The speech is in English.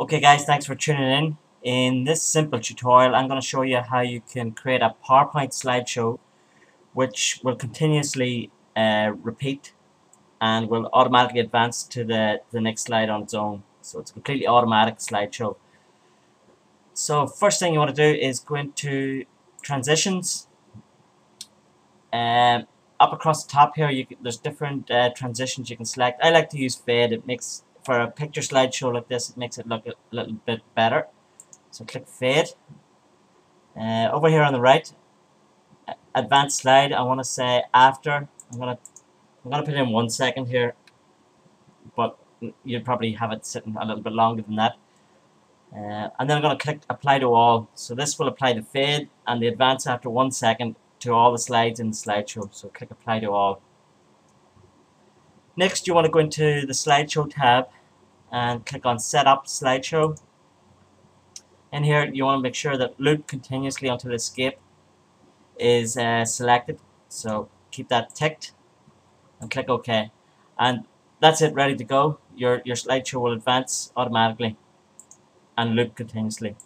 Okay guys, thanks for tuning in. In this simple tutorial, I'm going to show you how you can create a PowerPoint slideshow which will continuously uh, repeat and will automatically advance to the, the next slide on its own. So it's a completely automatic slideshow. So first thing you want to do is go into transitions. Um, up across the top here, you can, there's different uh, transitions you can select. I like to use fade. It makes for a picture slideshow like this, it makes it look a little bit better. So click fade. Uh, over here on the right, advanced slide. I want to say after. I'm gonna I'm gonna put in one second here, but you'd probably have it sitting a little bit longer than that. Uh, and then I'm going to click apply to all. So this will apply the fade and the advance after one second to all the slides in the slideshow. So click apply to all. Next you want to go into the slideshow tab and click on setup slideshow. In here you want to make sure that loop continuously until escape is uh, selected. So keep that ticked and click OK. And that's it, ready to go. Your, your slideshow will advance automatically and loop continuously.